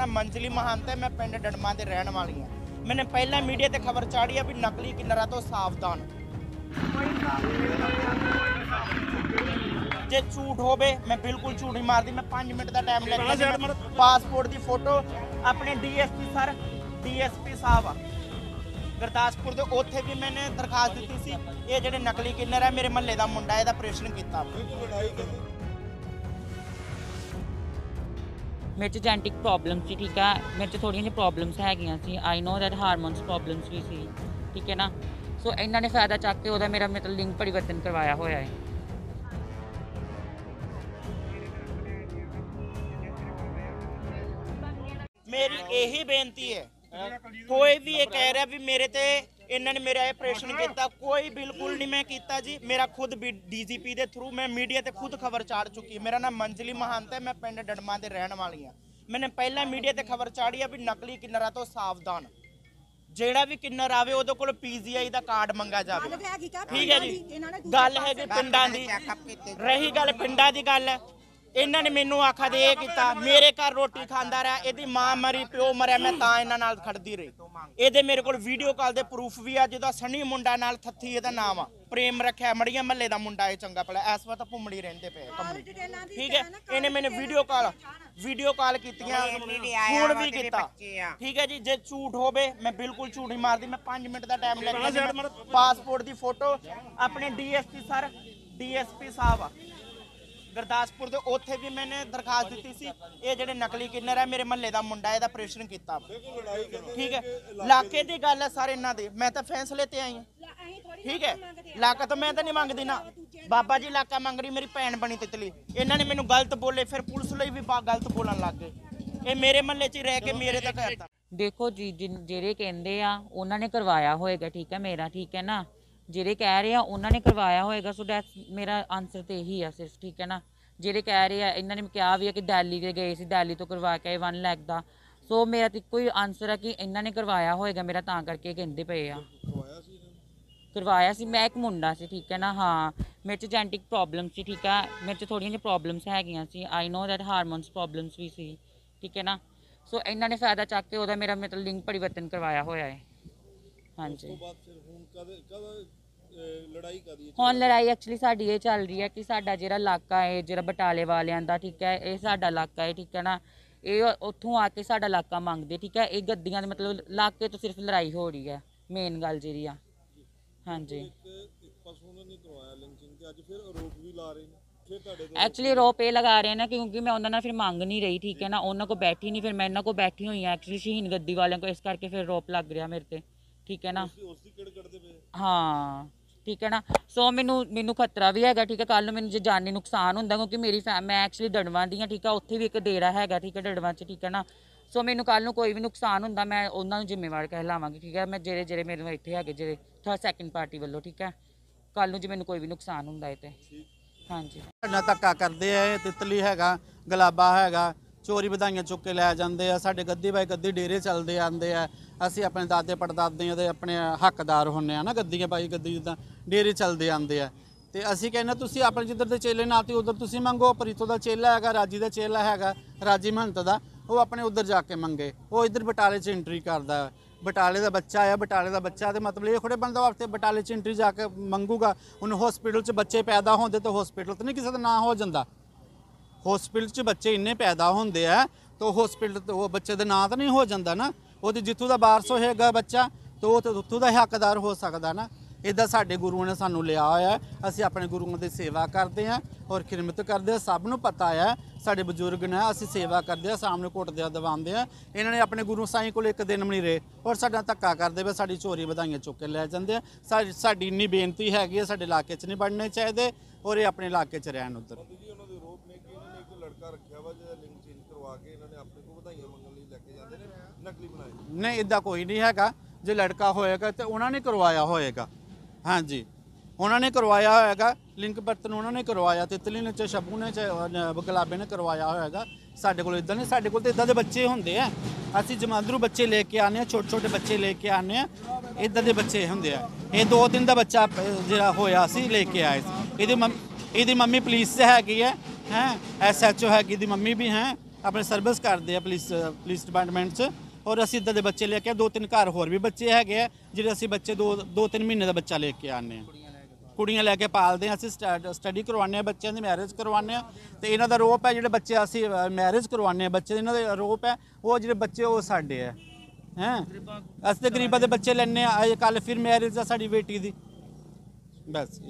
ਨਾਮ ਮੰਜਲੀ ਮਹੰਤ ਹੈ ਮੈਂ ਪਿੰਡ ਡੜਮਾ ਦੇ ਰਹਿਣ ਵਾਲੀ ਹਾਂ। ਮੈंने ਪਹਿਲਾਂ ਮੀਡੀਆ ਤੇ ਖਬਰ ਚਾੜੀ ਆ ਵੀ ਨਕਲੀ ਕਿੰਨਰਾਂ ਤੋਂ ਸਾਵਧਾਨ। ਜੇ ਝੂਠ ਹੋਵੇ ਮੈਂ ਬਿਲਕੁਲ ਝੂਠ ਨਹੀਂ ਮਾਰਦੀ ਮੈਂ 5 ਮਿੰਟ ਦਾ ਟਾਈਮ ਲੈ ਕੇ ਪਾਸਪੋਰਟ ਦੀ ਫੋਟੋ ਆਪਣੇ ਡੀਐਸਪੀ ਸਰ ਡੀਐਸਪੀ ਸਾਹਿਬ ਆ। ਗੁਰਦਾਸਪੁਰ ਦੇ ਉੱਥੇ ਵੀ ਮੈंने ਦਰਖਾਸਤ ਦਿੱਤੀ ਸੀ ਇਹ ਜਿਹੜੇ ਨਕਲੀ ਕਿੰਨਰ ਹੈ ਮੇਰੇ ਮਹੱਲੇ ਦਾ ਮੁੰਡਾ ਇਹਦਾ ਆਪਰੇਸ਼ਨ ਕੀਤਾ। ਮੇਰੇ 'ਚ ਜੈਨੇਟਿਕ ਪ੍ਰੋਬਲਮ ਸੀ, ਠੀਕ ਆ? ਮੇਰੇ 'ਚ ਥੋੜੀਆਂ ਜਿਹੀਆਂ ਪ੍ਰੋਬਲਮਸ ਹੈਗੀਆਂ ਸੀ। I know that hormones problems ਵੀ ਸੀ, ਠੀਕ ਹੈ ਨਾ? ਸੋ ਇਹਨਾਂ ਨੇ ਫਾਇਦਾ ਚੱਕ ਕੇ ਉਹਦਾ ਮੇਰਾ ਮਤਲਬ ਲਿੰਗ ਪਰਿਵਰਤਨ ਕਰਵਾਇਆ ਹੋਇਆ ਹੈ। ਮੇਰੀ ਇਹੀ ਬੇਨਤੀ ਹੈ। ਕੋਈ ਵੀ ਇਹ ਕਹਿ ਰਿਹਾ ਵੀ ਮੇਰੇ ਤੇ ਇਹਨਾਂ ਨੇ ਮੇਰਾ ਆਪਰੇਸ਼ਨ ਕੀਤਾ ਕੋਈ ਬਿਲਕੁਲ ਨਹੀਂ ਮੈਂ ਕੀਤਾ ਜੀ। ਮੇਰਾ ਖੁਦ ਡੀਜੀਪੀ ਦੇ ਥਰੂ ਮੈਂ ਮੀਡੀਆ ਤੇ ਖੁਦ ਖਬਰ ਚਾੜ ਚੁੱਕੀ ਮੇਰਾ ਨਾਮ ਮੰਜਲੀ ਮਹੰਤ ਹੈ ਮੈਂ ਪਿੰਡ ਡੜਮਾ ਦੇ ਰਹਿਣ ਵਾਲੀ ਹਾਂ। ਮੈंने ਪਹਿਲਾਂ ਮੀਡੀਆ ਤੇ ਖਬਰ ਚਾੜੀ ਆ ਵੀ ਨਕਲੀ ਕਿੰਨਰਾਂ ਤੋਂ ਸਾਵਧਾਨ। ਜਿਹੜਾ ਵੀ ਕਿੰਨਰ ਆਵੇ ਉਹਦੇ ਕੋਲ ਪੀਜੀਆਈ ਦਾ ਕਾਰਡ ਮੰਗਾ ਜਾਵੇ। ਠੀਕ ਹੈ ਜੀ। ਗੱਲ ਹੈ ਜੀ ਪਿੰਡਾਂ ਦੀ। ਰਹੀ ਗੱਲ ਪਿੰਡਾਂ ਦੀ ਗੱਲ। ਇਹਨਾਂ ਨੇ ਮੈਨੂੰ ਆਖਾ ਦੇ ਇਹ ਕੀਤਾ। ਮੇਰੇ ਘਰ ਰੋਟੀ ਖਾਂਦਾ ਰਿਹਾ ਇਹਦੀ ਮਾਂ ਮਰੀ ਪਿਓ ਮਰਿਆ ਮੈਂ ਤਾਂ ਇਹਨਾਂ ਨਾਲ ਖੜਦੀ ਰਹੀ। ਇਹਦੇ ਮੇਰੇ ਕੋਲ ਵੀਡੀਓ ਕਾਲ ਦੇ ਪ੍ਰੂਫ ਵੀ ਆ ਜਿਹਦਾ ਸਣੀ ਮੁੰਡਾ ਨਾਲ ਥੱਥੀ ਇਹਦਾ ਨਾਮ ਆ। ਪ੍ਰੇਮ ਰੱਖਿਆ ਮੜੀਆਂ ਮੱਲੇ ਦਾ ਮੁੰਡਾ ਇਹ ਚੰਗਾ ਭਲਾ। ਇਸ ਵਾਰ ਤਾਂ ਭੁੰਮੜੀ ਰਹਿੰਦੇ ਪਏ ਠੀਕ ਹੈ? ਇਹਨੇ ਮੈਨੂੰ ਵੀਡੀਓ ਕਾਲ ਵੀਡੀਓ ਕਾਲ ਕੀਤੀਆਂ ਫੋਨ ਵੀ ਕੀਤਾ। ਠੀਕ ਹੈ ਜੀ ਜੇ ਝੂਠ ਹੋਵੇ ਮੈਂ ਬਿਲਕੁਲ ਝੂਠ ਨਹੀਂ ਮਾਰਦੀ ਮੈਂ 5 ਮਿੰਟ ਦਾ ਟਾਈਮ ਲੈ ਕੇ ਪਾਸਪੋਰਟ ਦੀ ਫੋਟੋ ਆਪਣੇ ਡੀਐਸਪੀ ਸਰ ਡੀਐਸਪੀ ਸਾਹਿਬ ਆ। ਗੁਰਦਾਸਪੁਰ ਦੇ ਉੱਥੇ ਵੀ ਮੈंने ਦਰਖਾਸਤ ਦਿੱਤੀ ਸੀ। ਇਹ ਜਿਹੜੇ ਨਕਲੀ ਕਿੰਨਰ ਹੈ ਮੇਰੇ ਮਹੱਲੇ ਦਾ ਮੁੰਡਾ ਇਹਦਾ ਆਪਰੇਸ਼ਨ ਕੀਤਾ ਠੀਕ ਹੈ। ਇਲਾਕੇ ਦੀ ਗੱਲ ਹੈ ਸਰ ਇਹਨਾਂ ਦੀ। ਮੈਂ ਤਾਂ ਫੈਸਲੇ ਤੇ ਆਈ ਹਾਂ। ਠੀਕ ਹੈ। ਇਲਾਕਾ ਤਾਂ ਮੈਂ ਤਾਂ ਨਹੀਂ ਮੰਗਦੀ ਨਾ। ਬਾਬਾ ਜੀ ਇਲਾਕਾ ਮੰਗ ਰਹੀ ਮੇਰੀ ਭੈਣ ਬਣੀ ਤਿਤਲੀ। ਇਹਨਾਂ ਨੇ ਮੈਨੂੰ ਗਲਤ ਬੋਲੇ ਫਿਰ ਪੁਲਿਸ ਲਈ ਵੀ ਬਾ- ਗਲਤ ਬੋਲਣ ਲੱਗ ਗਏ। ਇਹ ਮੇਰੇ ਮਹੱਲੇ 'ਚ ਹੀ ਰਹਿ ਕੇ ਮੇਰੇ ਤੱਕ ਕਰਤਾ। ਦੇਖੋ ਜੀ ਜਿਹੜੇ ਕਹਿੰਦੇ ਆ ਉਹਨਾਂ ਨੇ ਕਰਵਾਇਆ ਹੋਏਗਾ ਠੀਕ ਹੈ ਮੇਰਾ ਠੀਕ ਹੈ ਨਾ। ਜਿਹੜੇ ਕਹਿ ਰਹੇ ਆ ਉਹਨਾਂ ਨੇ ਕਰਵਾਇਆ ਹੋਏਗਾ ਸੋ ਦੈਟਸ ਮੇਰਾ ਆਨਸਰ ਤੇ ਇਹੀ ਆ ਸਿਰਫ ਠੀਕ ਹੈ ਨਾ? ਜਿਹੜੇ ਕਹਿ ਰਹੇ ਆ ਇਹਨਾਂ ਨੇ ਕਿਹਾ ਵੀ ਆ ਕਿ ਦਿੱਲੀ ਦੇ ਗਏ ਸੀ ਦਿੱਲੀ ਤੋਂ ਕਰਵਾ ਕੇ ਆਏ 1 ਲੱਖ ਦਾ। ਸੋ ਮੇਰਾ ਤੇ ਕੋਈ ਆਨਸਰ ਆ ਕਿ ਇਹਨਾਂ ਨੇ ਕਰਵਾਇਆ ਹੋਏਗਾ ਮੇਰਾ ਤਾਂ ਕਰਕੇ ਕਹਿੰਦੇ ਪਏ ਆ। ਕਰਵਾਇਆ ਸੀ ਮੈਂ ਇੱਕ ਮੁੰਡਾ ਸੀ ਠੀਕ ਹੈ ਨਾ? ਹਾਂ ਮੇਰੇ 'ਚ ਜੈਨੇਟਿਕ ਪ੍ਰੋਬਲਮ ਸੀ ਠੀਕ ਆ? ਮੇਰੇ 'ਚ ਥੋੜੀਆਂ ਜਿਹੀਆਂ ਪ੍ਰੋਬਲਮਸ ਹੈਗੀਆਂ ਸੀ। I know that hormones problems ਵੀ ਸੀ ਠੀਕ ਹੈ ਨਾ? ਸੋ ਇਹਨਾਂ ਨੇ ਫਾਇਦਾ ਚੱਕ ਕੇ ਉਹਦਾ ਮੇਰਾ ਮਤਲਬ ਲਿੰਗ ਪਰਿਵਰਤਨ ਕਰਵਾਇਆ ਹੋਇਆ ਹੈ। ਹਾਂਜੀ। ਬਾਅਦ ਫਿਰ ਹੁਣ ਕਦੇ ਕਦਾ ਲੜਾਈ ਕਦੀ ਹੁਣ ਲੜਾਈ ਐਕਚੁਅਲੀ ਸਾਡੀ ਇਹ ਚੱਲ ਰਹੀ ਹੈ ਕਿ ਸਾਡਾ ਜਿਹੜਾ ਇਲਾਕਾ ਹੈ ਜਿਹੜਾ ਬਟਾਲੇ ਵਾਲਿਆਂ ਦਾ ਠੀਕ ਹੈ ਇਹ ਸਾਡਾ ਇਲਾਕਾ ਹੈ ਠੀਕ ਹੈ ਨਾ? ਇਹ ਉੱਥੋਂ ਆ ਕੇ ਸਾਡਾ ਇਲਾਕਾ ਮੰਗਦੇ ਠੀਕ ਹੈ? ਇਹ ਗੱਦੀਆਂ ਦੇ ਮਤਲਬ ਇਲਾਕੇ ਤੋਂ ਸਿਰਫ ਲੜਾਈ ਹੋ ਰਹੀ ਹੈ ਮੇਨ ਗੱਲ ਜਿਹੜੀ ਆ। ਹਾਂਜੀ। ਇੱਕ ਇੱਕ ਪਾਸੋਂ ਉਹਨਾਂ ਨੇ ਕਰਵਾਇਆ ਲਿੰਕਿੰਗ ਤੇ ਅੱਜ ਫਿਰ ਆਰੋਪ ਵੀ ਲਾ ਰਹੇ ਨੇ। ਫਿਰ ਤੁਹਾਡੇ ਤੇ ਐਕਚੁਅਲੀ ਰੋਪ ਇਹ ਲਗਾ ਰਹੇ ਨੇ ਕਿਉਂਕਿ ਮੈਂ ਉਹਨਾਂ ਨਾਲ ਫਿਰ ਮੰਗ ਨਹੀਂ ਰਹੀ ਠੀਕ ਹੈ ਨਾ? ਉਹਨਾਂ ਕੋ ਬੈਠੀ ਨਹੀਂ ਫਿਰ ਮੈਂ ਇਹਨਾਂ ਕੋ ਬੈਠੀ ਹੋਈ ਹਾਂ ਐਕਚੁਅਲੀ ਸ਼ਹੀਨ ਗੱਦੀ ਵਾਲਿਆਂ ਕੋ ਇਸ ਕਰਕੇ ਫਿਰ ਰੋਪ ਲੱਗ ਰਿਹਾ ਮੇਰੇ ਤੇ ਠੀਕ ਹੈ ਨਾ? ਹਾਂ। ਠੀਕ ਹੈ ਨਾ? ਸੋ ਮੈਨੂੰ ਮੈਨੂੰ ਖਤਰਾ ਵੀ ਹੈਗਾ ਠੀਕ ਹੈ? ਕੱਲ ਨੂੰ ਮੈਨੂੰ ਜੇ ਜਾਨੀ ਨੁਕਸਾਨ ਹੁੰਦਾ ਕਿਉਂਕਿ ਮੇਰੀ ਫੈ- ਮੈਂ ਐਕਚੁਅਲੀ ਡੜਵਾਂ ਦੀ ਹਾਂ ਠੀਕ ਹੈ? ਉੱਥੇ ਵੀ ਇੱਕ ਡੇਰਾ ਹੈਗਾ ਠੀਕ ਹੈ? ਡੜਵਾਂ 'ਚ ਠੀਕ ਹੈ ਨਾ? ਸੋ ਮੈਨੂੰ ਕੱਲ ਨੂੰ ਕੋਈ ਵੀ ਨੁਕਸਾਨ ਹੁੰਦਾ ਮੈਂ ਉਹਨਾਂ ਨੂੰ ਜ਼ਿੰਮੇਵਾਰ ਕਹਿਲਾਵਾਂਗੀ ਠੀਕ ਹੈ? ਮੈਂ ਜਿਹੜੇ ਜਿਹੜੇ ਮੇਰੇ ਇੱਥੇ ਹੈਗੇ ਜਿਹੜੇ ਥਰਡ ਸੈਕੰਡ ਪਾਰਟੀ ਵੱਲੋਂ ਠੀਕ ਹੈ? ਕੱਲ ਨੂੰ ਜੇ ਮੈਨੂੰ ਕੋਈ ਵੀ ਨੁਕਸਾਨ ਹੁੰਦਾ ਹੈ ਤੇ। ਹਾਂਜੀ। ਨਾ ਧੱਕਾ ਕਰਦੇ ਆ ਇਹ ਤਿਤਲੀ ਹੈਗਾ ਗਲਾਬਾ ਹੈਗਾ ਚੋਰੀ ਵਧਾਈਆਂ ਚੁੱਕ ਕੇ ਲੈ ਜਾਂਦੇ ਆ, ਸਾਡੇ ਗੱਦੀ ਬਾਈ ਗੱਦੀ ਡੇਰੇ ਚੱਲਦੇ ਆਂਦੇ ਆ। ਅਸੀਂ ਆਪਣੇ ਦਾਦੇ ਪੜਦਾਦਿਆਂ ਦੇ ਆਪਣੇ ਹੱਕਦਾਰ ਹੁੰਨੇ ਆ ਨਾ, ਗੱਦੀਆਂ ਬਾਈ ਗੱਦੀ ਜਿੱਦਾਂ ਡੇਰੇ ਚੱਲਦੇ ਆਂਦੇ ਆ। ਤੇ ਅਸੀਂ ਕਹਿੰਦੇ ਤੁਸੀਂ ਆਪਣੇ ਜਿੱਧਰ ਦੇ ਚੇਲੇ ਨਾਤੀ ਉਧਰ ਤੁਸੀਂ ਮੰਗੋ ਪ੍ਰੀਤੋ ਦਾ ਚੇਲਾ ਹੈਗਾ, ਰਾਜੀ ਦਾ ਚੇਲਾ ਹੈਗਾ, ਰਾਜੀ ਮਹੰਤ ਦਾ, ਉਹ ਆਪਣੇ ਉਧਰ ਜਾ ਕੇ ਮੰਗੇ। ਉਹ ਇੱਧਰ ਬਟਾਲੇ 'ਚ ਐਂਟਰੀ ਕਰਦਾ ਬਟਾਲੇ ਦਾ ਬੱਚਾ ਆ, ਬਟਾਲੇ ਦਾ ਬੱਚਾ ਤੇ ਮਤਲਬ ਇਹ ਖੜੇ ਬੰਦਾ ਵਾਸਤੇ ਬਟਾਲੇ 'ਚ ਐਂਟਰੀ ਜਾ ਕੇ ਮੰਗੂਗਾ। ਉਹਨੂੰ ਹਸਪੀਟਲ 'ਚ ਬੱਚੇ ਪੈਦਾ ਹੁੰਦੇ ਤਾਂ ਹਸਪੀਟਲ ਤੇ ਨਹੀਂ ਕਿਸੇ ਦਾ ਨਾਂ ਹੋ ਜਾਂਦਾ। ਹਸਪੀਟਲ 'ਚ ਬੱਚੇ ਇੰਨੇ ਪੈਦਾ ਹੁੰਦੇ ਆ, ਤਾਂ ਉਹ ਹਸਪੀਟਲ ਤੇ ਉਹ ਬੱਚੇ ਦਾ ਨਾਂ ਤਾਂ ਨਹੀਂ ਹੋ ਜਾਂਦਾ ਨਾ। ਉਹ ਉਹਦੇ ਜਿੱਥੋਂ ਦਾ ਵਾਰਸ ਹੋਏਗਾ ਬੱਚਾ, ਤਾਂ ਉਹ ਤਾਂ ਉੱਥੋਂ ਦਾ ਹੱਕਦਾਰ ਹੋ ਸਕਦਾ ਨਾ। ਇਦਾਂ ਸਾਡੇ ਗੁਰੂਆਂ ਨੇ ਸਾਨੂੰ ਲਿਆ ਹੋਇਆ, ਅਸੀਂ ਆਪਣੇ ਗੁਰੂਆਂ ਦੀ ਸੇਵਾ ਕਰਦੇ ਹਾਂ ਔਰ ਖਿਦਮਤ ਕਰਦੇ ਹਾਂ ਸਭ ਨੂੰ ਪਤਾ ਹੈ ਸਾਡੇ ਬਜ਼ੁਰਗ ਨੇ ਅਸੀਂ ਸੇਵਾ ਕਰਦੇ ਹਾਂ ਸਾਹਮਣੇ ਘੁੱਟਦੇ ਆ ਦਵਾਉਂਦੇ ਆ। ਇਹਨਾਂ ਨੇ ਆਪਣੇ ਗੁਰੂ ਸਾਈਂ ਕੋਲ ਇੱਕ ਦਿਨ ਵੀ ਨਹੀਂ ਰਹੇ ਔਰ ਸਾਡਾ ਧੱਕਾ ਕਰਦੇ ਵੇ ਸਾਡੀ ਚੋਰੀ ਵਧਾਈਆਂ ਚੁੱਕ ਕੇ ਲੈ ਜਾਂਦੇ ਆ। ਸਾਡੀ ਸਾਡੀ ਇੰਨੀ ਬੇਨਤੀ ਹੈਗੀ ਹੈ ਸਾਡੇ ਇਲਾਕੇ 'ਚ ਨਹੀਂ ਬਣਨੇ ਚਾਹੀਦੇ ਔਰ ਇਹ ਆਪਣੇ ਇਲਾਕੇ 'ਚ ਰਹਿਣ ਉੱਧਰ ਜੀ ਉਹਨਾਂ ਦੇ ਆਰੋਪ ਨੇ ਕਿ ਇਹਨਾਂ ਨੇ ਇੱਕ ਲੜਕਾ ਰੱਖਿਆ ਵਾ ਜਿਹਦਾ ਲਿੰਕ ਕੇ ਇਹਨਾਂ ਨੇ ਆਪਣੇ ਕੋਲ ਵਧਾਈਆਂ ਮੰਗਣ ਲਈ ਲੈ ਕੇ ਜਾਂਦੇ ਨੇ, ਨਕਲੀ ਬਣਾਏ। ਨਹੀਂ ਇਦਾਂ ਕੋਈ ਨਹੀਂ ਹੈਗਾ। ਜੇ ਲੜਕਾ ਹੋਏਗਾ ਤੇ ਉਹਨਾਂ ਨੇ ਕਰਵਾਇਆ ਹੋਏਗਾ। ਹਾਂਜੀ। ਉਹਨਾਂ ਨੇ ਕਰਵਾਇਆ ਹੋਏਗਾ, ਲਿੰਕ ਬਰਤਨ ਉਹਨਾਂ ਨੇ ਕਰਵਾਇਆ, ਤਿਤਲੀ ਨੇ ਚ ਸ਼ਬੂ ਨੇ ਚ ਬਗਲਾਬੇ ਨੇ ਕਰਵਾਇਆ ਹੋਏਗਾ। ਸਾਡੇ ਕੋਲ ਇਦਾਂ ਨਹੀਂ, ਸਾਡੇ ਕੋਲ ਤੇ ਇਦਾਂ ਦੇ ਬੱਚੇ ਹੁੰਦੇ ਆ। ਅਸੀਂ ਜਮਾਂਦਰੂ ਬੱਚੇ ਲੈ ਕੇ ਆਨੇ ਆ ਛੋਟੇ ਛੋਟੇ ਬੱਚੇ ਲੈ ਕੇ ਆਨੇ ਆ। ਇਦਾਂ ਦੇ ਬੱਚੇ ਹੁੰਦੇ ਆ। ਇਹ ਦੋ ਦਿਨ ਦਾ ਬੱਚਾ ਜਿਹੜਾ ਹੋਇਆ ਸੀ, ਲੈ ਕੇ ਆਏ ਸੀ। ਇਹਦੀ ਮੰਮੀ ਇਹਦੀ ਮੰਮੀ ਪੁਲਿਸ ਹੈਗੀ ਹੈ ਹੈ ਐਸਐਚਓ ਹੈਗੀ ਦੀ ਮੰਮੀ ਵੀ ਹੈ। ਆਪਣੇ ਸਰਵਿਸ ਕਰਦੇ ਆ ਪੁਲਿਸ ਪੁਲਿਸ ਡਿਪਾਰਟਮੈਂਟ 'ਚ। ਔਰ ਅਸੀਂ ਇੱਦਾਂ ਦੇ ਬੱਚੇ ਲੈ ਕੇ ਆਏ। ਦੋ ਤਿੰਨ ਘਰ ਹੋਰ ਵੀ ਬੱਚੇ ਹੈਗੇ ਆ, ਜਿਹੜੇ ਅਸੀਂ ਬੱਚੇ ਦੋ ਦੋ ਤਿੰਨ ਮਹੀਨੇ ਦਾ ਬੱਚਾ ਲੈ ਕੇ ਆਉਂਦੇ ਆ। ਕੁੜੀਆਂ ਲੈ ਕੇ ਪਾਲਦੇ ਆ, ਅਸੀਂ ਸਟੱਡੀ ਕਰਵਾਉਂਦੇ ਆ ਬੱਚਿਆਂ ਦੀ ਮੈਰਿਜ ਕਰਵਾਉਂਦੇ ਆ। ਤੇ ਇਹਨਾਂ ਦਾ ਰੋਪ ਹੈ, ਜਿਹੜੇ ਬੱਚੇ ਅਸੀਂ ਮੈਰਿਜ ਕਰਵਾਉਂਦੇ ਆ ਬੱਚੇ, ਇਹਨਾਂ ਦਾ ਰੋਪ ਹੈ, ਉਹ ਜਿਹੜੇ ਬੱਚੇ, ਉਹ ਸਾਡੇ ਆ। ਹੈਂ? ਅਸੀਂ ਤੇ ਗਰੀਬਾਂ ਦੇ ਬੱਚੇ ਲੈਣੇ ਆ ਕੱਲ ਫਿਰ ਮੈਰਿਜ ਆ ਸਾਡੀ ਬੇਟੀ ਦੀ। ਬਸ